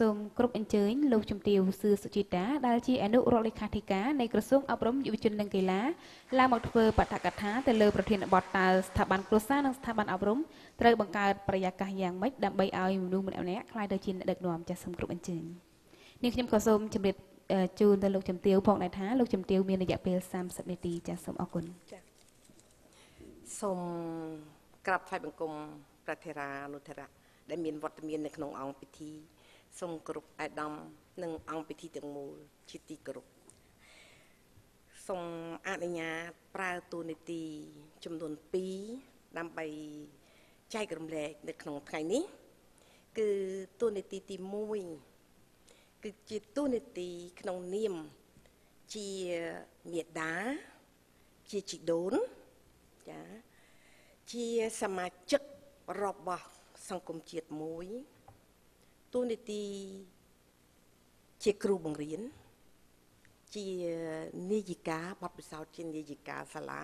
សូមគ្រប់អញ្ជើញលោកជំទាវសឿសុជីតាដែលជាអនុរដ្ឋលេខាធិការនៃក្រសួងអប់រំយុវជននិងកីឡាឡើងមកធ្វើបដកថាទៅលើប្រធានបទតើស្ថាប័នគ្រួសារនិងស្ថាប័នអប់រំត្រូវបង្កើតបរិយាកាសយ៉ាងម៉េចដើម្បីឲ្យមនុស្សម្នាក់ៗក្លាយទៅជាអ្នកដឹកនាំចាសសូមគ្រប់អញ្ជើញនេះខ្ញុំក៏សូមជម្រាបជូនទៅលោកជំទាវផងដែរថាលោកជំទាវមានរយៈពេល30នាទីចាសសូមអរគុណចាសូមក្រាបថ្វាយបង្គំប្រធារានុធរៈដែលមានវត្តមាននៅក្នុងអង្គពិធី សូមគោរពអាយដាមនិងអង្គពិធីទាំងមូលជាទីគោរពសូមអនុញ្ញាតប្រើទូនីតិចំនួន2ដើម្បីចែករំលែកនៅក្នុងថ្ងៃនេះ គឺទូនីតិទី1គឺជាទូនីតិក្នុងនាមជាមេដាជាជីដូនចាជាសមាជិករបស់សង្គមជាតិមួយ ទូនីតិជាគ្រូបង្រៀន ជានាយិកាបទពិសោធន៍ជានាយិកាសាលា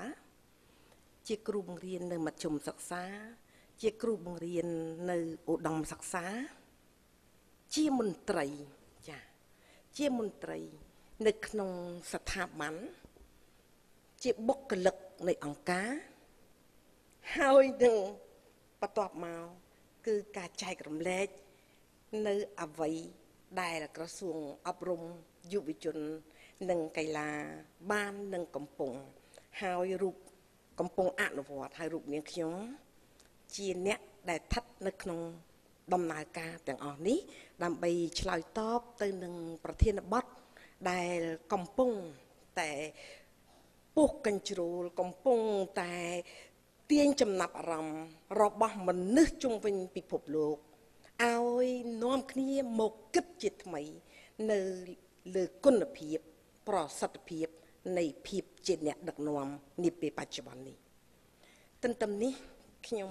ជាគ្រូបង្រៀននៅមធ្យមសិក្សា ជាគ្រូបង្រៀននៅឧត្តមសិក្សា ជាមន្ត្រីចាជាមន្ត្រី នៅក្នុងស្ថាប័នជាបុគ្គលិកនៃអង្គការហើយនឹងបន្ទាប់មកគឺការចែករំលែក នៅអវ័យដែលក្រសួងអប់រំយុវជន និងកីឡាបាននឹងកំពុងហើយរូបកំពុងអនុវត្តហើយរូបនាងខ្ញុំជាអ្នកដែលស្ថិតនៅក្នុងដំណើរការទាំងអស់នេះ ដើម្បីឆ្លើយតបទៅនឹងប្រធានបទដែលកំពុងតែពុះកញ្ជ្រោលកំពុងតែទាញចំណាប់អារម្មណ៍របស់មនុស្សជុំវិញពិភពលោក ឲ្យនាំគ្នាមកគិតជាថ្មី នៅលើគុណភាព ប្រសិទ្ធភាព នៃភាពជាអ្នកដឹកនាំនាពេលបច្ចុប្បន្ននេះទន្ទឹមនេះខ្ញុំ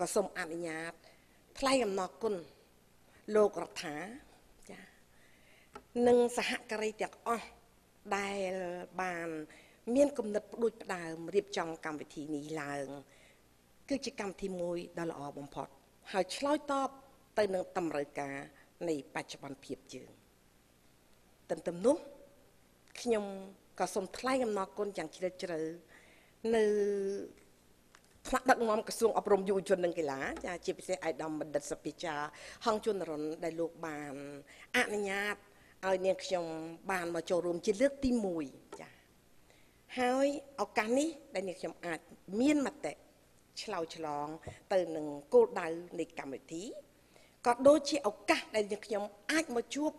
ក៏សូមអនុញ្ញាតថ្លែងអំណរគុណលោករដ្ឋាចានិងសហការីទាំងអស់ដែលបានមានគំនិតផ្ដួចផ្ដើមរៀបចំកម្មវិធីនេះឡើង គឺជាកម្មវិធីមួយដ៏ល្អបំផុតហើយឆ្លើយតប ទៅនឹងតម្រូវការនៃបច្ចុប្បន្នភាពយើងទន្ទឹមនោះខ្ញុំក៏សូមថ្លែងអំណរគុណយ៉ាងជ្រាលជ្រៅនៅថ្នាក់ដឹកនាំក្រសួងអប់រំយុវជននិងកីឡាចាជាពិសេសអាយដាមបណ្ឌិតសពិចាហងជួនរុនដែលលោកបានអនុញ្ញាតឲ្យនាងខ្ញុំបានមកចូលរួមជាលើកទី1ចាហើយឱកាសនេះដែលនាងខ្ញុំអាចមានមតិឆ្លោយឆ្លង ទៅនឹងគោលដៅនៃកម្មវិធី ក៏ដូចជាឱកាសដែលនាងខ្ញុំអាចមកជួប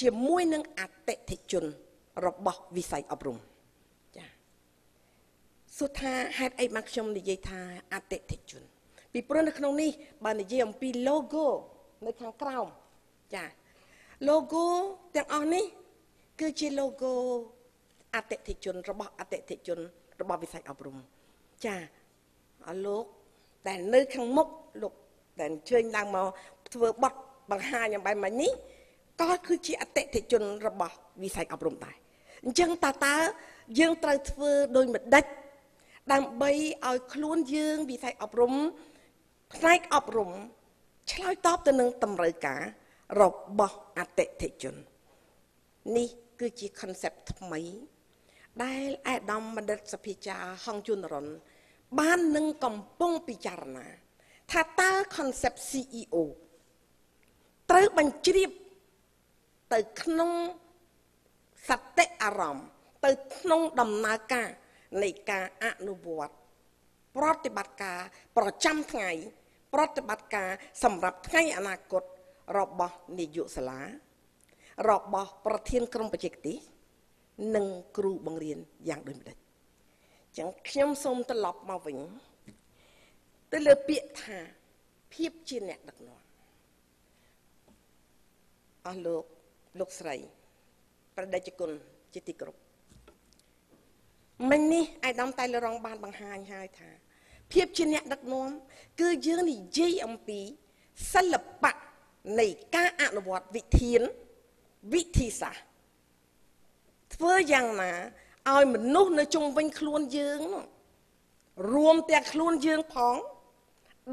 ជាមួយនឹងអតិថិជន របស់វិស័យអប់រំចាសួរថាហេតុអីបានខ្ញុំនិយាយថាអតិថិជន ពីព្រោះនៅក្នុងនេះបើនិយាយអំពី logo នៅខាងក្រោមចា logo ទាំងអស់នេះ គឺជា logo អតិថិជន របស់អតិថិជន របស់វិស័យអប់រំចាអលោកដែលនៅខាងមុខលោក ដែលអញ្ជើញឡើងមកធ្វើបទបង្ហាញអំបែបមិញនេះក៏គឺជាអតិថិជនរបស់វិស័យអប់រំដែរអញ្ចឹងតើតើយើងត្រូវធ្វើដោយម្ដេចដើម្បីឲ្យខ្លួនយើងវិស័យអប់រំផ្នែកអប់រំឆ្លើយតបទៅនឹងតម្រូវការរបស់អតិថិជន នេះគឺជា concept ថ្មី ដែលអាដាមបណ្ឌិតសភាចាហងជួនរុនបាននឹងកំពុងពិចារណា ថាតើ concept CEO ត្រូវបញ្ជ្រាបទៅក្នុងសតិអារម្មណ៍ទៅក្នុងដំណើរការនៃការអនុវត្តប្រតិបត្តិការ ប្រចាំថ្ងៃ ប្រតិបត្តិការ សម្រាប់ថ្ងៃអនាគតរបស់នាយកសាលា របស់ប្រធានក្រុមបច្ចេកទេសនិងគ្រូបង្រៀនយ៉ាងដូចម្ដេចចឹងខ្ញុំសូមត្រឡប់មកវិញ ទៅលើពាក្យថាភាពជាអ្នកដឹកនាំអស់លោកលោកស្រី ប្រដេជគុណជាទីគោរពមិញនេះអាយដាមតៃលរងបានបង្ហាញហើយថា ភាពជាអ្នកដឹកនាំគឺយើងនិយាយអំពីសិល្បៈនៃការអនុវត្តវិធានវិធីសាស្ត្រធ្វើយ៉ាងណាឲ្យមនុស្សនៅជុំវិញខ្លួនយើង រួមទាំងខ្លួនយើងផង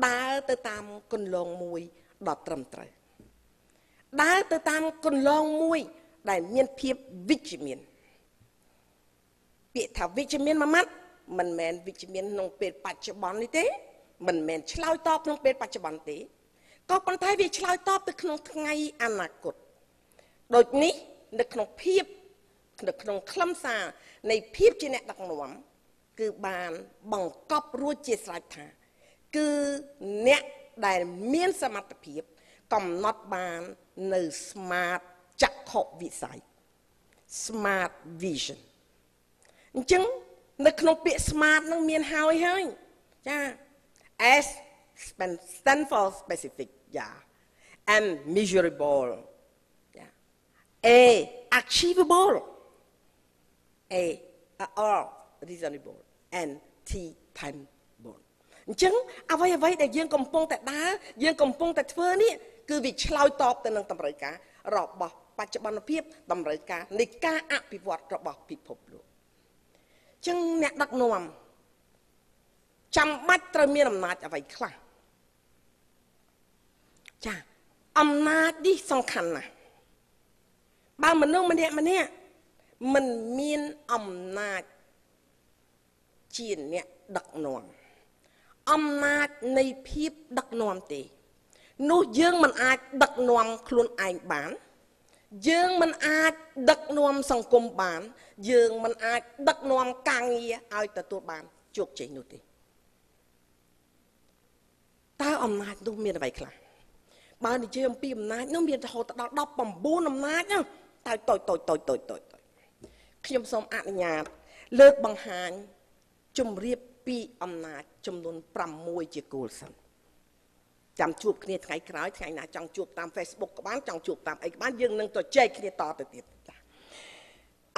ដើរទៅតាមគន្លងមួយដ៏ត្រឹមត្រូវដើរទៅតាមគន្លងមួយ ដែលមានភាពវិជ្ជមានពាក្យថាវិជ្ជមានមួយម៉ាត់មិនមែនវិជ្ជមានក្នុងពេលបច្ចុប្បន្ននេះទេ មិនមែនឆ្លើយតបក្នុងពេលបច្ចុប្បន្នទេក៏ប៉ុន្តែវាឆ្លើយតបទៅក្នុងថ្ងៃអនាគតដូចនេះនៅក្នុងភាពនៅក្នុងខ្លឹមសារនៃភាពជាអ្នកដឹកនាំគឺបានបង្កប់រួចជាស្រេចថា គឺអ្នកដែលមានសមត្ថភាព កំណត់បាននៅ smart ចក្ខុវិស័យ smart vision អញ្ចឹងនៅក្នុងពាក្យ smart នឹងមានហើយហើយចា S stand for specific យ៉ា and measurable យ៉ា A achievable A R reasonable and T timeable អញ្ចឹងអ្វីអ្វីដែលយើងកំពុងតែដើរយើងកំពុងតែធ្វើនេះគឺវាឆ្លើយតបទៅនឹងតម្រូវការរបស់បច្ចុប្បន្នភាពតម្រូវការនៃការអភិវឌ្ឍរបស់ពិភពលោកចឹងអ្នកដឹកនាំចាំបាច់ត្រូវមានអំណាចអ្វីខ្លះចាអំណាចនេះសំខាន់ណាស់បើមនុស្សម្នាក់ម្នាក់មិនមានអំណាចជាអ្នកដឹកនាំ អំណាចនៃភាពដឹកនាំទេ នោះយើងមិនអាចដឹកនាំខ្លួនឯងបានយើងមិនអាចដឹកនាំសង្គមបាន យើងមិនអាចដឹកនាំការងារឲ្យទទួលបានជោគជ័យនោះទេតើអំណាចនោះមានអ្វីខ្លះបើនិយាយអំពីអំណាចនោះមានរហូតដល់19អំណាចណាតែតូចតូចតូចតូចតូចខ្ញុំសូមអនុញ្ញាត លើកបង្ហាញជំរាប ពីអំណាចចំនួន6ជាគោលសិនចាំជួបគ្នាថ្ងៃក្រោយថ្ងៃណាចង់ជួបតាម Facebook ក៏បានចង់ជួបតាមអីក៏បានយើងនឹងទៅចែកគ្នាតទៅទៀតចា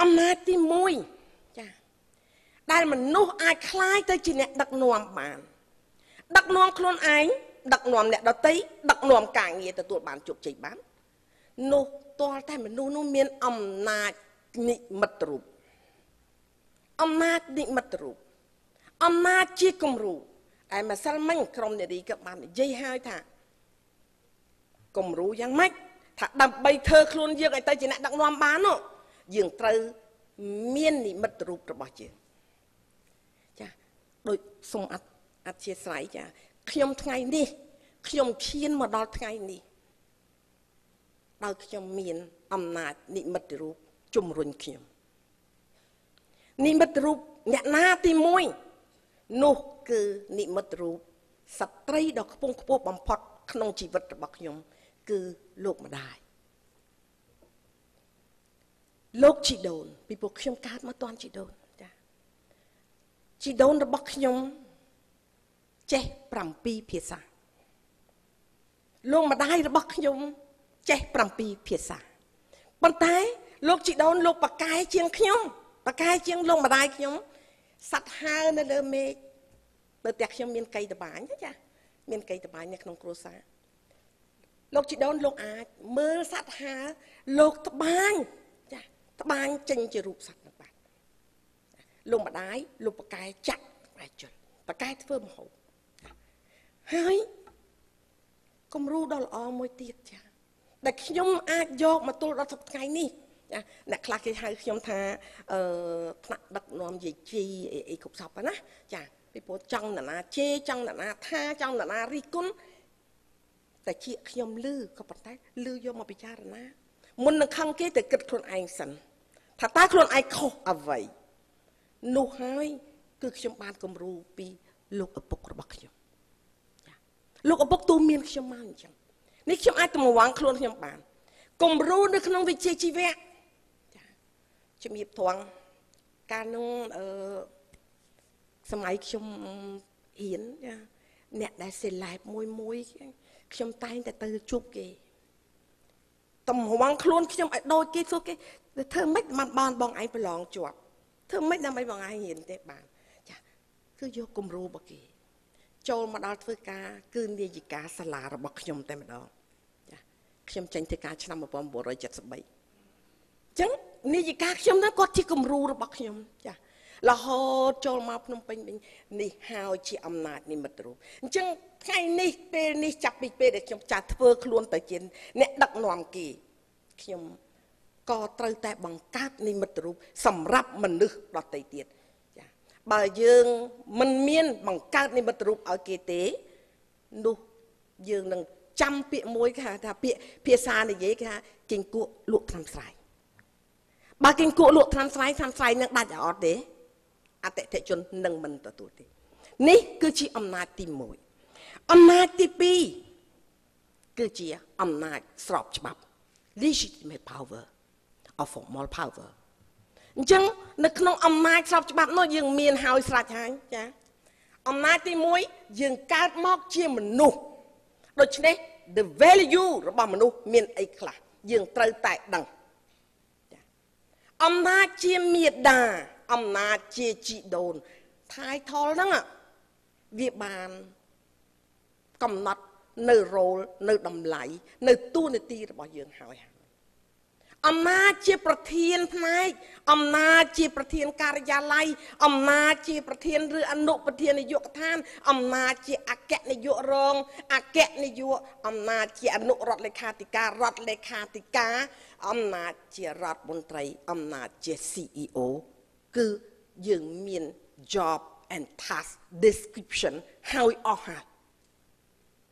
អំណាចទី1ចាដែលមនុស្សអាចคล้ายទៅជាអ្នកដឹកនាំបាន ដឹកនាំខ្លួនឯងដឹកនាំអ្នកដតីដឹកនាំការងារទទួលបានជោគជ័យបាននោះតលតែមនុស្សនោះមានអំណាចនិមិត្តរូបអំណាចនិមិត្តរូប អំណាចជាគំរូឯម្សិលមិញក្រុមនារីក៏បាននិយាយហើយថាគំរូយ៉ាងម៉េចថាដើម្បីធ្វើខ្លួនយើងឲ្យទៅជាអ្នកដឹកនាំបាននោះយើងត្រូវមាននិមិត្តរូបរបស់យើងចាដូចសូមអធិស្ឋានចាខ្ញុំថ្ងៃនេះខ្ញុំឈានមកដល់ថ្ងៃនេះដោយខ្ញុំមានអំណាចនិមិត្តរូបជំរុញខ្ញុំនិមិត្តរូបអ្នកណាទី1 នោះគឺនិមិត្តរូបស្ត្រីដ៏ខ្ពង់ខ្ពស់បំផុតក្នុងជីវិតរបស់ខ្ញុំ គឺលោកម្ដាយលោកជីដូន ពីព្រោះខ្ញុំកើតមកតាន់ជីដូនចាជីដូនរបស់ខ្ញុំចេះ7ភាសាលោកម្ដាយរបស់ខ្ញុំចេះ7ភាសាប៉ុន្តែលោកជីដូនលោកប៉កែជាងខ្ញុំប៉កែជាងលោកម្ដាយខ្ញុំ សត្វហើរនៅលើមេឃនៅផ្ទះខ្ញុំមានកៃតបាញចាមានកៃតបាញនៅក្នុងគ្រួសារលោកជីដូនលោកអាចមើលសត្វហើរលោកតបាញចាតបាញចេញជារូបសត្វនោះបាទលោកម្ដាយលោកប៉កែចាក់ប៉ែជលប៉កែធ្វើមហូបហើយគំរូដ៏ល្អមួយទៀតចាដែលខ្ញុំអាចយកមកទល់ដល់ថ្ងៃនេះ ចាអ្នកខ្លះគេហៅខ្ញុំថាអឺថ្នាក់ដឹកនាំយាយជីអីគ្រប់សពណាចាពីព្រោះចង់នរណាជេរចង់នរណាថាចង់នរណារិះគន់តែជាខ្ញុំលឺក៏ប៉ុន្តែលឺយកមកពិចារណា មុននឹងខឹងគេទៅគិតខ្លួនឯងសិនថាតើខ្លួនឯងខុសអ្វីនោះហើយគឺខ្ញុំបានគំរូពីលោកឪពុករបស់ខ្ញុំចាលោកឪពុកទូមានខ្ញុំមកអញ្ចឹងនេះខ្ញុំអាចតម្រង់ខ្លួនខ្ញុំបានគំរូនៅក្នុងវិជ្ជាជីវៈចា ជំរាបត្រង់កាលនោះអឺសម័យខ្ញុំរៀនចាអ្នកដែលសេឡែបមួយមួយខ្ញុំតែងតែទៅជួបគេតម្រង់ខ្លួនខ្ញុំឲ្យដូចគេសួរគេធ្វើម៉េចបានបានបងឯងប្រឡងជាប់ធ្វើម៉េចដើម្បីបងឯងរៀនទេបានចាគឺយកគំរូរបស់គេ ចូលមកដល់ធ្វើការគឺនាយិកាសាលារបស់ខ្ញុំតែម្ដងចាខ្ញុំចេញធ្វើការឆ្នាំ1973អញ្ចឹងនាយិកាខ្ញុំហ្នឹងគាត់ជាគំរូរបស់ខ្ញុំចារហូតចូលមកភ្នំពេញវិញនេះហើយជាអំណាចនិមិត្តរូបអញ្ចឹងថ្ងៃនេះពេលនេះចាប់ពីពេលដែលខ្ញុំចាស់ធ្វើខ្លួនទៅជាអ្នកដឹកនាំគេខ្ញុំក៏ត្រូវតែបង្កើតនិមិត្តរូបសម្រាប់មនុស្សដទៃទៀតចាបើយើងមិនមានបង្កើតនិមិត្តរូបឲ្យគេទេនោះយើងនឹងចាំពាក្យមួយគេថាពាក្យភាសានិយាយគេថាគិងគក់លក់ថ្នាំស្រែ បើគិងគក់លក់ថ្នាំស្រែថ្នាំស្រែនឹងដាច់អត់ទេអតិថិជននឹងមិនទទួលទេនេះគឺជាអំណាចទី1អំណាចទី2គឺជាអំណាចស្របច្បាប់ legitimate power of formal power អញ្ចឹងនៅក្នុងអំណាចស្របច្បាប់នោះយើងមានហើយស្រេចហើយចាអំណាចទី1យើងកើតមកជាមនុស្សដូច្នេះ the value របស់មនុស្សមានអីខ្លះយើងត្រូវតែដឹងចា អំណាចជាមេដាអំណាចជាជីដូនថាយថលហ្នឹងវាបាន កំណត់នៅរ៉ូលនៅតម្លៃនៅទូនាទីរបស់យើងហើយអំណាចជាប្រធានផ្នែកអំណាចជាប្រធានការិយាល័យអំណាចជាប្រធានឬអនុប្រធាននាយកដ្ឋានអំណាចជាអគ្គនាយករងអគ្គនាយកអំណាចជាអនុរដ្ឋលេខាធិការរដ្ឋលេខាធិការ អំណាចជារដ្ឋមន្ត្រីអំណាចជា CEO គឺយើងមាន job and task description ហើយអស់ហើយ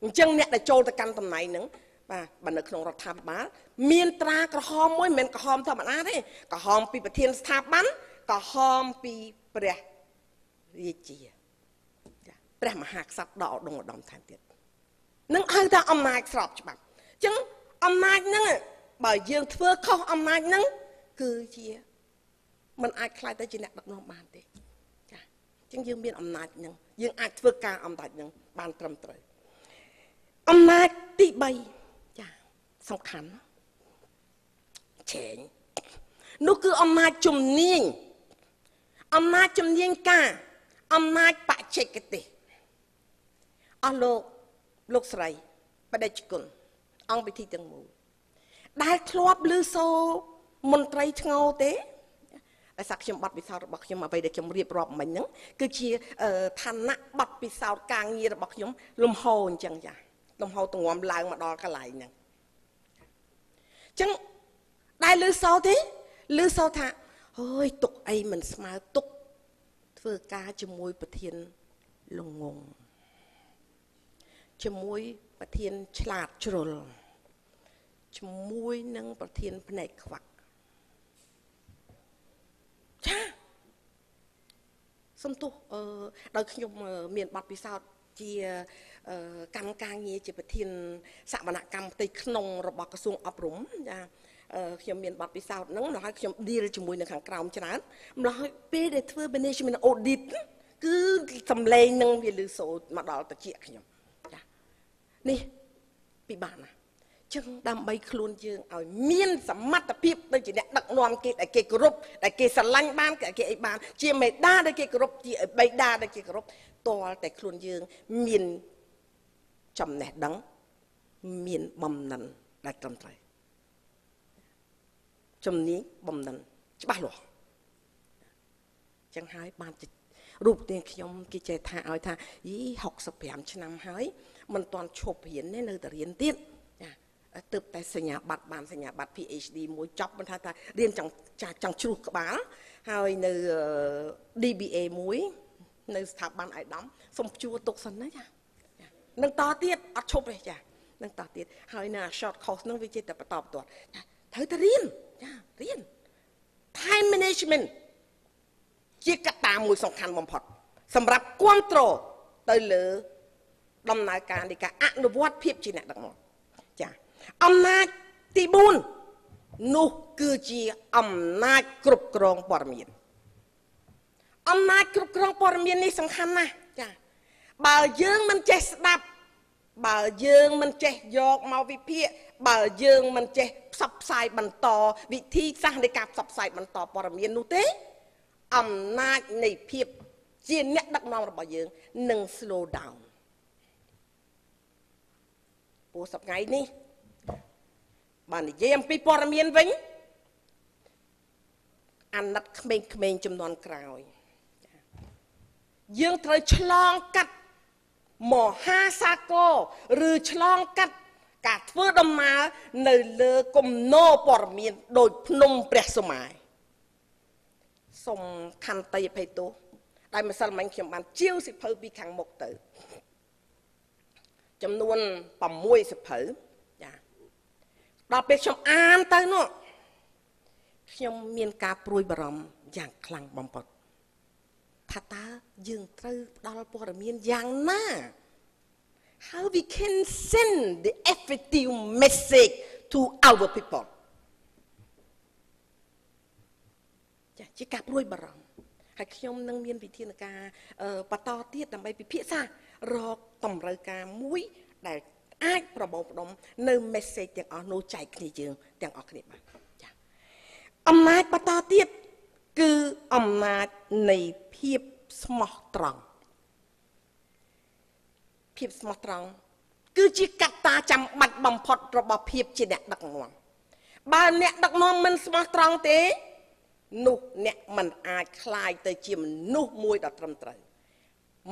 អញ្ចឹងអ្នកដែលចូលទៅកាន់តំណែងហ្នឹងបាទបើនៅក្នុងរដ្ឋាភិបាលមានត្រាក្រហមមួយមិនមែនក្រហមធម្មតាទេក្រហមពីប្រធានស្ថាប័នក្រហមពីព្រះរាជាចាព្រះមហាក្សត្រដ៏ឧត្តមឧត្តមថែមទៀតនឹងហៅថាអំណាចស្របច្បាប់អញ្ចឹងអំណាចហ្នឹង បើយើងធ្វើខុសអំណាចហ្នឹងគឺជាมันអាចខ្លាយទៅជាអ្នកដឹកនាំបានទេចាអញ្ចឹងយើងមានអំណាចហ្នឹងយើងអាចធ្វើការអំណាចហ្នឹងបានត្រឹមត្រូវអំណាចទី3សំខាន់ឆេងនោះគឺអំណាចជំនាញអំណាចជំនាញការអំណាចបច្ចេកទេសអស់លោកលោកស្រីបដិជគុណអង្គពិធីទាំងមូល ដែលធ្លាប់ឮសូរមន្ត្រីធ្ងោទេតែសាខ្ញុំបတ်ពិសោធន៍របស់ខ្ញុំអ្វីដែលខ្ញុំរៀបរាប់មិញហ្នឹងគឺជាឋានៈបတ်ពិសោធន៍ការងាររបស់ខ្ញុំលំហអញ្ចឹងចាលំហទងំឡើងមកដល់កន្លែងហ្នឹងចឹងដែលលឺសោទេលឺសោថាអើយទុកអីមិនស្មើទុកធ្វើការជាមួយប្រធានលងងជាមួយប្រធានឆ្លាតជ្រុល ជាមួយនឹងប្រធានភ្នែកខ្វាក់ចាសំទោសអឺដោយខ្ញុំមានប័ណ្ណពិសោធន៍ជាកម្មការងារជាប្រធានសវនកម្មផ្ទៃក្នុងរបស់ក្រសួងអប់រំចាខ្ញុំមានបទពិសោធន៍ហ្នឹងដល់ហើយខ្ញុំ deal ជាមួយនៅខាងក្រោមច្រើនម្ល៉េះពេលដែលធ្វើ management audit គឺសំឡេងនឹងវាលឺសូរមកដល់តិចខ្ញុំចានេះពិបាកណាស់ ចឹងដើម្បីខ្លួនយើងឲ្យមានសមត្ថភាពទៅជាអ្នកដឹកនាំគេដែលគេគោរពដែលគេស្រឡាញ់បានគេអីបាន ជាមេដាដែលគេគោរពជាបិតាដែលគេគោរពតលតែខ្លួនយើងមានចំណេះដឹងមានបំណិនដែលត្រឹមត្រូវជំនាញបំណិនច្បាស់លាស់ចឹងហើយបានរូបទាំងខ្ញុំគេចេះថាឲ្យថាយី65ឆ្នាំហើយមិនទាន់ឈប់រៀនទេនៅតែរៀនទៀតចា ទើបតែសញ្ញាបត្របានសញ្ញាបត្រ PhD មួយចប់មិនថាថារៀនចង់ចង់ជ្រុះក្បាលហើយនៅ DBA មួយនៅស្ថាប័នអាយដាមសុំជួទុកសិនណាចានឹងតទៀតអត់ឈប់ទេចានឹងតទៀតហើយនៅ short course ហ្នឹងវាជាតែបន្តបន្តចាត្រូវតែរៀនចារៀន time management ជាកត្តាមួយសំខាន់បំផុត សម្រាប់គ្រប់គ្រងទៅលើ ដំណើរការនៃការអនុវត្តភាពជាអ្នកដឹកនាំចា អំណាចទី4នោះគឺជាអំណាចគ្រប់គ្រងព័ត៌មានអំណាចគ្រប់គ្រងព័ត៌មាននេះសំខាន់ណាស់ចាបើយើងមិនចេះស្ដាប់ បើយើងមិនចេះយកមកវិភាគបើយើងមិនចេះផ្សព្វផ្សាយបន្តវិធីសាស្ត្រនៃការផ្សព្វផ្សាយបន្តព័ត៌មាននោះទេ អំណាចនៃភាពជាអ្នកដឹកនាំរបស់យើងនឹង slow down ព្រោះសប្ងៃនេះ បាននិយាយអំពីព័ត៌មានវិញអាណិតក្មេងៗចំនួនក្រោយយើងត្រូវឆ្លងកាត់មហាសាគរឬឆ្លងកាត់ការធ្វើដំណើរនៅលើគំនរព័ត៌មានដោយភ្នំព្រះសុមាយសូមខន្តីអភ័យទោសដែលម្សិលមិញខ្ញុំបានជាវសិភៅពីខាងមុខទៅ ចំនួន6សិភៅចា ដល់ពេលខ្ញុំអានទៅនោះខ្ញុំមានការព្រួយបារម្ភយ៉ាងខ្លាំងបំផុតថាតើយើងត្រូវផ្ដល់ព័ត៌មានយ៉ាងណា how we can send the effective message to our people ចាជាការព្រួយបារម្ភហើយខ្ញុំនឹងមានវិធានការបន្តទៀតដើម្បីពិភាក្សារកតម្រូវការមួយដែល អាចប្រមូលផ្ដុំនៅ message ទាំងអស់នោះចែកគ្នាយើងទាំងអស់គ្នាបានចាអំណាចបន្តទៀតគឺអំណាចនៃភាពស្មោះត្រង់ភាពស្មោះត្រង់គឺជាកត្តាចាំបាច់បំផុតរបស់ភាពជាអ្នកដឹកនាំបើអ្នកដឹកនាំមិនស្មោះត្រង់ទេនោះអ្នកមិនអាចคลายទៅជាមនុស្សមួយដ៏ត្រឹមត្រូវ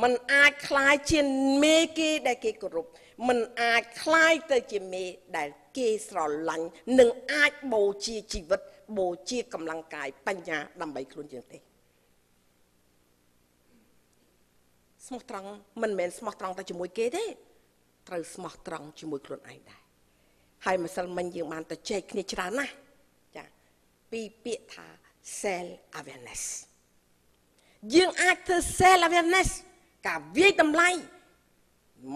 มันអាចคลายជាមេគេដែលគេគោរព มันអាចคลายទៅជាមេដែលគេស្រឡាញ់និងអាចបូជាជីវិតបូជាកម្លាំងកាយបញ្ញាដើម្បីខ្លួនយើងទេស្មោះត្រង់មិនមែនស្មោះត្រង់តែជាមួយគេទេត្រូវស្មោះត្រង់ជាមួយខ្លួនឯងដែរហើយម្សិលមិញយើងបានទៅចែកគ្នាច្រើនណាស់ចាពីពាក្យថា self awareness យើងអាចធ្វើ self awareness ការវាយតម្លៃ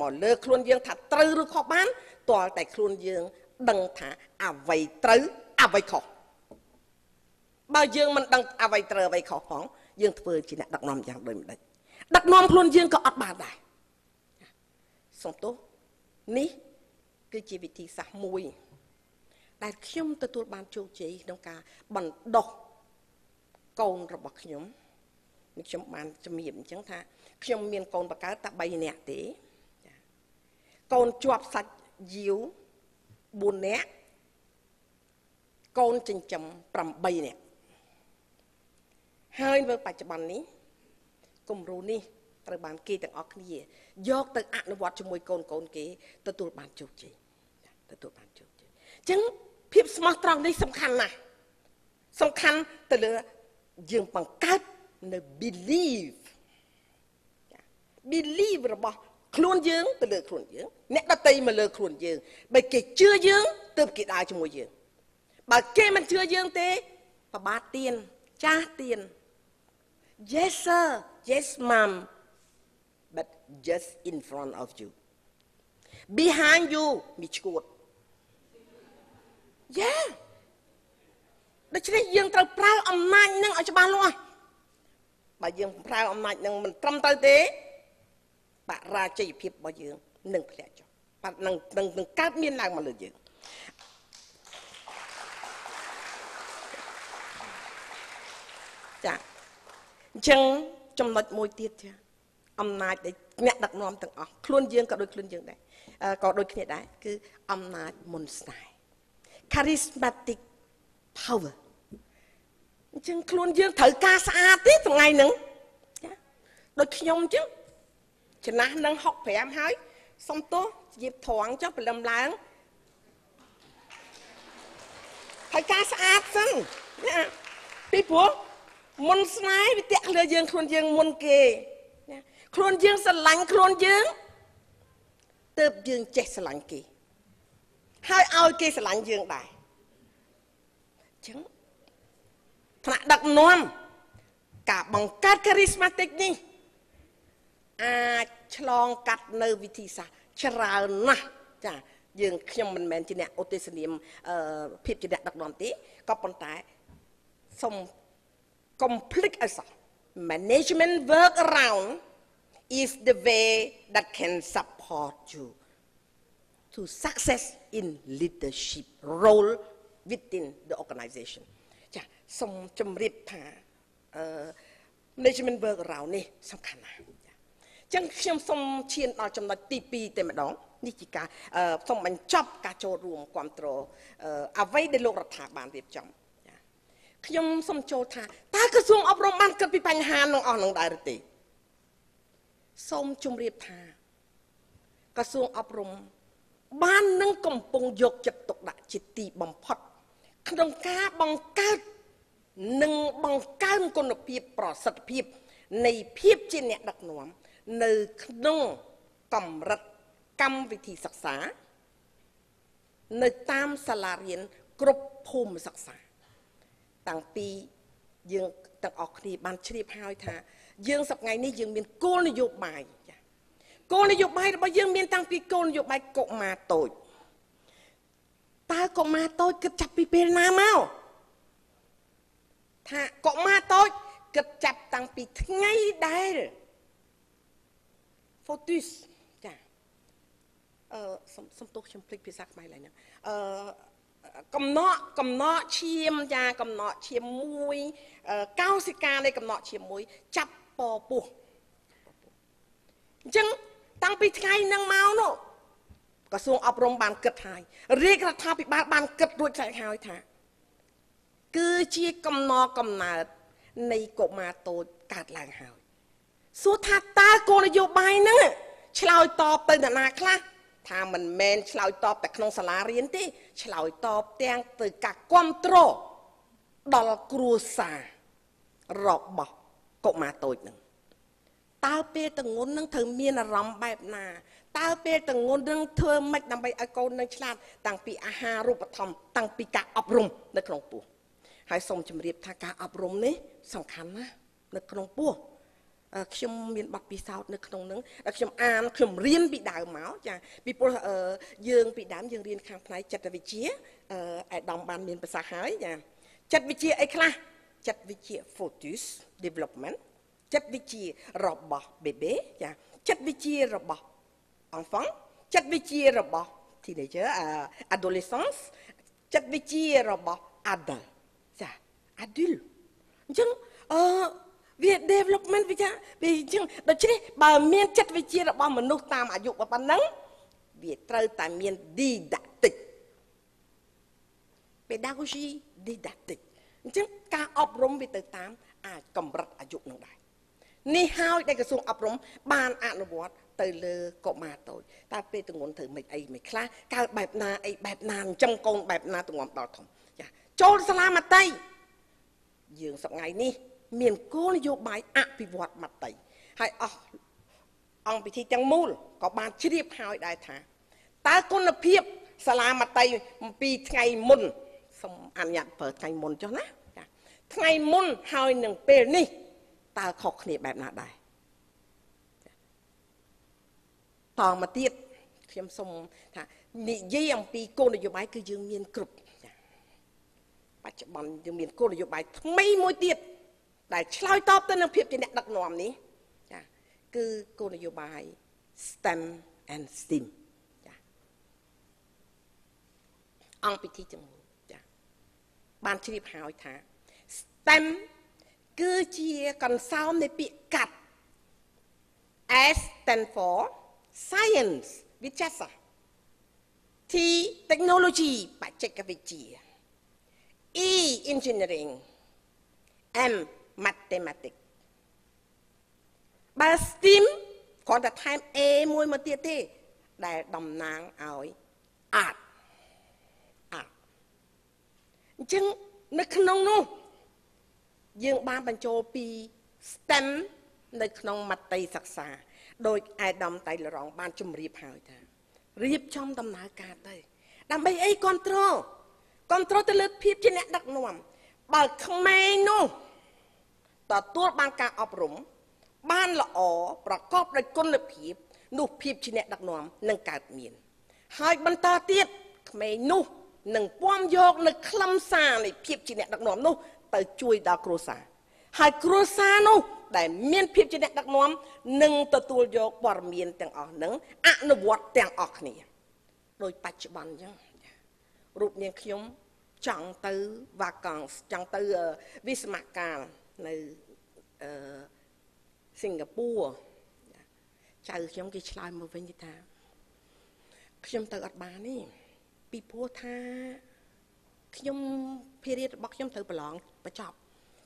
មកលើខ្លួនយើងថាត្រូវឬខុសបានទាល់តែខ្លួនយើងដឹងថាអ្វីត្រូវអ្វីខុសបើយើងមិនដឹងអ្វីត្រូវអ្វីខុសផងយើងធ្វើជាអ្នកដឹកនាំយ៉ាងដូចម្ដេចដឹកនាំខ្លួនយើងក៏អត់បានដែរសំទោសនេះគឺជាវិធីសាស្ត្រមួយ ដែលខ្ញុំទទួលបានជោគជ័យក្នុងការបណ្ដុះកូនរបស់ខ្ញុំនេះខ្ញុំបានជំរាបអញ្ចឹងថាខ្ញុំមានកូនបកើតតែ3នាក់ទេចា កូនជាប់សាច់យាវ4នាក់កូនចិញ្ចឹម8នាក់ហើយនៅបច្ចុប្បន្ននេះគំរូនេះត្រូវបានគេទាំងអស់គ្នាយកទៅអនុវត្តជាមួយកូនកូនគេទទួលបានជោគជ័យទទួលបានជោគជ័យអញ្ចឹងភាពស្មោះត្រង់នេះសំខាន់ណាស់សំខាន់ទៅលើយើងបង្កើតនៅ believe believe របស់ ខ្លួនយើងទៅលើខ្លួនយើងអ្នកដតីមកលើខ្លួនយើងបើគេជឿយើងទើបគេដើរជាមួយយើងបើគេមិនជឿយើងទេប្របាទទៀនចាស់ទៀន Yes sir yes mom but just in front of you behind you មានឈួត Yeah ដូច្នេះយើងត្រូវប្រើអំណាចនឹងឲ្យច្បាស់លាស់បើយើងប្រើអំណាចនឹងមិនត្រឹមត្រូវទេ បរាជ័យភាពរបស់យើងនឹងធ្លាក់ចុះបាត់នឹងនឹងនឹងកើតមានឡើងមកលើយើងចាអញ្ចឹងចំណុចមួយទៀតចាអំណាចដែលអ្នកដឹកនាំទាំងអស់ខ្លួនយើងក៏ដូចខ្លួនយើងដែរក៏ដូចគ្នាដែរគឺអំណាចមុនស្នេហ៍ charismatic power អញ្ចឹងខ្លួនយើងត្រូវការស្អាតទេថ្ងៃហ្នឹងចាដូចខ្ញុំអញ្ចឹង ចំណាស់នឹង65ហើយសុំទោសជាបត្រង់ចុះព្រលឹមឡើងហើយការស្អាតសិនណាពីព្រោះមុនស្នេហ៍វាតាក់លើយើងខ្លួនយើងមុនគេណាខ្លួនយើងស្រឡាញ់ខ្លួនយើងទើបយើងចេះស្រឡាញ់គេហើយឲ្យគេស្រឡាញ់យើងដែរអញ្ចឹងថ្នាក់ដឹកនាំការបង្កើត charismatic នេះ អាចឆ្លងកាត់នៅវិធីសាស្ត្រច្រើនណាស់ចាយើងខ្ញុំមិនមែនជាអ្នកឧទ្ទិសនាមភាពជាអ្នកដឹកនាំទេក៏ប៉ុន្តែសូម complete ឲ្យសោះ management work around is the way that can support you to success in leadership role within the organization ចាសូមជម្រាបថាអឺ management work around នេះសំខាន់ណាស់ ចឹងខ្ញុំសូមឈានដល់ចំណុចទី2តែម្ដងនេះជាការសូមបញ្ចប់ការចូលរួមគ្រប់គ្រងអ្វីដែលលោករដ្ឋាភិបាលរៀបចំខ្ញុំសូមចូលថាតើក្រសួងអប់រំបានគិតពីបញ្ហានឹងអស់នឹងដែរឬទេសូមជម្រាបថាក្រសួងអប់រំបាននឹងកំពុងយកចិត្តទុកដាក់ជាទីបំផុត ក្នុងការបង្កើតនិងបង្កើនគុណភាពប្រសិទ្ធភាពនៃភាពជាអ្នកដឹកនាំ នៅក្នុងកម្រិតកម្មវិធីសិក្សា នៅតាមសាលារៀនគ្រប់ភូមិសិក្សា តាំងពីយើងទាំងអស់គ្នាបានជ្រាបហើយថា យើងសប្ងៃនេះយើងមានគោលនយោបាយចាគោលនយោបាយរបស់យើងមាន តាំងពីគោលនយោបាយកុមារតូចតើកុមារតូចគិតចាប់ពីពេលណាមកថាកុមារតូចគិតចាប់តាំងពីថ្ងៃដែល Fortus ចាអឺសំសំទោសខ្ញុំភ្លេចភាសាខ្មែរឡើយណាអឺកំណក់កំណក់ឈាមចាកំណក់ឈាមមួយកោសិកានៃកំណក់ឈាមមួយចាប់ពពោះអញ្ចឹងតាំងពីថ្ងៃហ្នឹងមកនោះក្រសួងអប់រំបានគិតហើយរាជរដ្ឋាភិបាលបានគិតរួចស្រេចហើយថា គឺជាកំណកំណើតនៃកុមារតូចកើតឡើងហើយ សួរថាតើគោលនយោបាយហ្នឹងឆ្លើយតបទៅនរណាខ្លះថាមិនមែនឆ្លើយតបតែក្នុងសាលារៀនទេឆ្លើយតបទាំងទៅការគ្រប់គ្រងដល់គ្រួសាររបស់កុមារតូចនឹងតើពេលតងន់នឹងត្រូវមានអារម្មណ៍បែបណាតើពេលតងន់នឹងធ្វើម៉េចដើម្បីឲ្យកូននឹងឆ្លាតតាំងពីអាហារូបត្ថម្ភតាំងពីការអប់រំនៅក្នុងពោះហើយសូមជម្រាបថាការអប់រំនេះសំខាន់ណាស់នៅក្នុងពោះ ខ្ញុំមានបទពិសោធន៍នៅក្នុងនឹងខ្ញុំអានខ្ញុំរៀនពីដើមមកចាពីព្រោះយើងពីដើមយើងរៀនខាងផ្នែកចិត្តវិទ្យាអេដាមបានមានប្រសាសន៍ហើយចាចិត្តវិទ្យាអីខ្លះចិត្តវិទ្យា Fortis Development ចិត្តវិទ្យារបស់ bébé ចាចិត្តវិទ្យារបស់ enfant ចិត្តវិទ្យារបស់ teenager adolescence ចិត្តវិទ្យារបស់ adult ចា adult អញ្ចឹងអឺ វា development វាចាវាអញ្ចឹងដូច្នេះបើមានចិត្តវិទ្យារបស់មនុស្សតាមអាយុប៉ុណ្ណឹងវាត្រូវតែមាន didactic pedagogy didactic អញ្ចឹងការអប់រំវាទៅតាមអាចកម្រិតអាយុនឹងដែរនេះហើយដែលក្រសួងអប់រំបានអនុវត្តទៅលើកុមារតូចតើពេលទងន់ធ្វើមិនអីមិនខ្លះកើតបែបណាអីបែបណាអញ្ចឹងកូនបែបណាទងំដល់ធំចាចូលសាលាមត្តេយ្យយើងសប្ងៃនេះ មានគោលនយោបាយអភិវឌ្ឍមត្តេយ្យហើយអស់អង្គពិធីទាំងមូលក៏បានជ្រាបហើយដែរថាតើគុណភាពសាលាមត្តេយ្យពីថ្ងៃមុនសូមអនុញ្ញាតប្រើថ្ងៃមុនចុះណាចាថ្ងៃមុនហើយនឹងពេលនេះតើខុសគ្នាបែបណាដែរតមកទៀតខ្ញុំសូមថានិយាយអំពីគោលនយោបាយគឺយើងមានគ្រប់ចាបច្ចុប្បន្នយើងមានគោលនយោបាយថ្មីមួយទៀត ដែលឆ្លើយតបទៅនឹងភាពជាអ្នកដឹកនាំនេះចាគឺគោលនយោបាយ STEM and STEAM ចាអង្គពិធីទាំងមូលចាបានជ្រាបហើយថា STEM គឺជាកន្សោមនៃពាក្យកាត់ S stand for science វិទ្យាសាស្ត្រ T technology បច្ចេកវិទ្យា E engineering M mathematics បើ STEAM គ្រាន់តែថែម A មួយមកទៀតទេ ដែលតំណាងឲ្យ art art អញ្ចឹងនៅក្នុងនោះយើងបានបញ្ចូលពី STEM នៅក្នុងមត្តេយសិក្សាដោយឯកឧត្តមតៃលរង បានជម្រាបហើយថារៀបចំដំណើរការទៅដើម្បីអីគ្រប់គ្រងគ្រប់គ្រងទៅលើភាពជាអ្នកដឹកនាំបើក្មេងនោះ ទទួលបានការអប់រំបានល្អប្រកបដោយគុណភាពនោះភាពជាអ្នកដឹកនាំនឹងកើតមាន ហើយបន្តទៀតក្មេងនោះនឹងពំយកនៅខ្លឹមសារនៃភាពជាអ្នកដឹកនាំនោះ ទៅជួយដល់គ្រួសារហើយគ្រួសារនោះដែលមានភាពជាអ្នកដឹកនាំនឹងទទួលយកព័ត៌មានទាំងអស់នឹងអនុវត្តទាំងអស់គ្នាដោយបច្ចុប្បន្នអញ្ចឹងរូបនាងខ្ញុំចង់ទៅវ៉ាកង់ចង់ទៅវិស្មកាល នៅអឺសិង្ហបុរីចៅខ្ញុំគេឆ្លើយមកវិញថាខ្ញុំទៅអត់បានទេពីព្រោះថាខ្ញុំភារៈរបស់ខ្ញុំត្រូវប្រឡងបញ្ចប់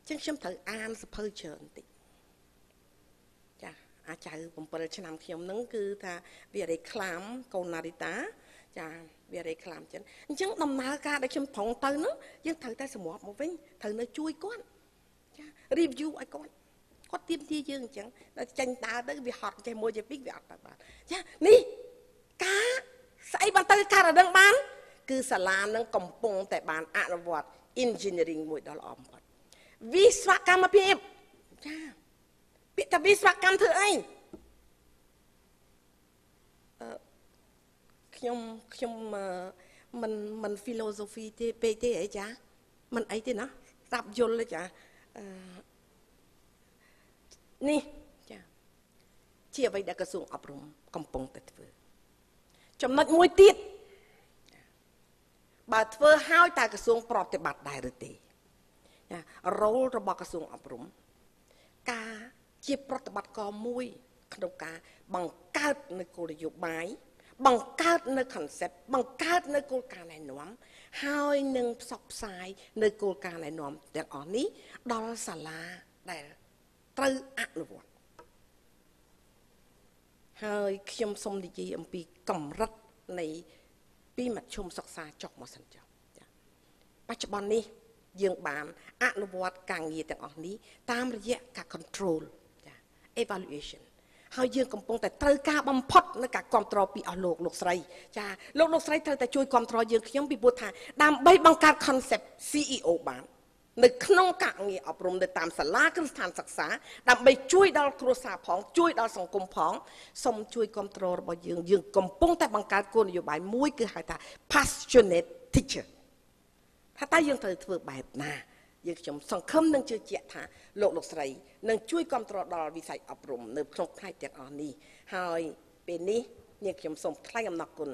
អញ្ចឹងខ្ញុំត្រូវអានសភៅច្រើនបន្តិចចាអាចៅ7ឆ្នាំខ្ញុំហ្នឹងគឺថាវារេក្លាមកូនណារីតា ចាវារេក្លាមចឹងអញ្ចឹងដំណើរការដែលខ្ញុំប្រងទៅហ្នឹងយើងត្រូវតែសម្របមកវិញត្រូវនៅជួយគាត់ ចា review ឲ្យគាត់គាត់ទៀមទាយើងអញ្ចឹងដល់ចាញ់ដើរទៅវាហត់ចេះមួយចេះពីរវាអត់ទៅបានចានេះការស្អីបានទៅការរដឹងបាន គឺសាលានឹងកំពុងតែបានអនុវត្ត engineering មួយដ៏ល្អបំផុតវិស្វកម្មភាពចាពាក្យថាវិស្វកម្មធ្វើអីអឺខ្ញុំខ្ញុំមិនមិន philosophy ទេពេកទេអីចាមិនអីទេណាស្ដាប់យល់ទេចា អឺនេះចាជាអ្វីដែលក្រសួងអប់រំកំពុងតែធ្វើ ចំណុចមួយទៀតបើធ្វើហើយតើក្រសួងប្រតិបត្តិដែរឬទេចារ៉ូលរបស់ក្រសួងអប់រំការជាប្រតិបត្តិការមួយ ក្នុងការបង្កើតនៅគោលនយោបាយ បង្កើតនៅ concept បង្កើតនៅគោលការណ៍ណែនាំហើយនឹងផ្សព្វផ្សាយនៅគោលការណ៍ណែនាំទាំងអស់នេះដល់សាលាដែលត្រូវអនុវត្តហើយខ្ញុំសូមនិយាយអំពីកម្រិតនៃពីមធ្យមសិក្សាចុះមកសិនចុះចាបច្ចុប្បន្ននេះយើងបានអនុវត្តការងារទាំងអស់នេះតាមរយៈការ control ចា evaluation ហើយយើងកំពុងតែត្រូវការបំផុតនៅការគ្រប់គ្រងពីអស់លោកលោកស្រីចាលោកលោកស្រីត្រូវតែជួយគ្រប់គ្រងយើងខ្ញុំពីព្រោះថាដើម្បីបង្កើត concept CEO បាននៅក្នុងការងារអប់រំនៅតាមសាលាគ្រឹះស្ថានសិក្សាដើម្បីជួយដល់គ្រួសារផងជួយដល់សង្គមផងសូមជួយគ្រប់គ្រងរបស់យើងយើងកំពុងតែបង្កើតគោលនយោបាយមួយគឺហៅថា passionate teacher ថាតើយើងត្រូវធ្វើបែបណា យើងខ្ញុំសង្ឃឹមនឹងជឿជាក់ថាលោកលោកស្រីនឹងជួយគ្រប់គ្រងដល់វិស័យអប់រំនៅក្នុងផ្នែកទាំងអស់នេះហើយពេលនេះនាងខ្ញុំសូមថ្លែងអំណរគុណ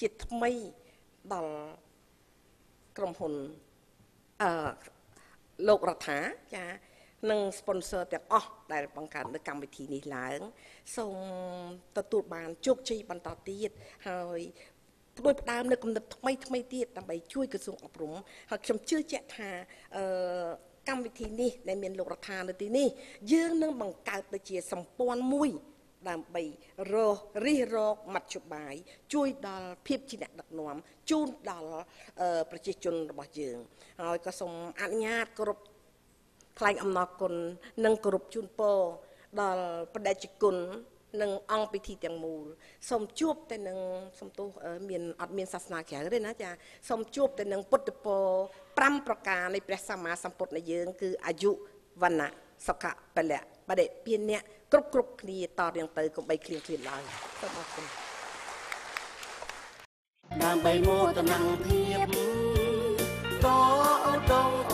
ជាថ្មីដល់ក្រុមហ៊ុនអឺលោករដ្ឋាចានិង sponsor ទាំងអស់ដែលបង្កើតនៅកម្មវិធីនេះឡើងសូមទទួលបានជោគជ័យបន្តទៀតហើយ ផ្ដួចផ្ដើមនៅគំនិតថ្មីថ្មីទៀតដើម្បីជួយក្រសួងអប់រំហើយខ្ញុំជឿជាក់ថាអឺកម្មវិធីនេះដែលមានលោករដ្ឋានៅទីនេះយើងនឹងបង្កើតទៅជាសម្ព័ន្ធមួយដើម្បីរករិះរកមធ្យោបាយ ជួយដល់ភាពជាអ្នកដឹកនាំជូនដល់ប្រជាជនរបស់យើងហើយក៏សូមអនុញ្ញាតគោរពថ្លែងអំណរគុណនិងគោរពជូនពរដល់បដិជគុណ និងអង្គពិធីទាំងមូលសូមជួបតែនឹងសំទោសមានអត់មានសាសនាក្រៅទេណាចាសូមជួបតែនឹងពុទ្ធពរ5ប្រការនៃព្រះសម្មាសម្ពុទ្ធនៃយើង គឺអាយុវណ្ណៈសុខៈពលៈបដិពានអ្នកគ្រប់គ្រប់គ្នាតរៀងទៅកុំបីឃ្លៀងឃ្លានឡើយសូមអរគុណដើម្បីមោទនភាពក៏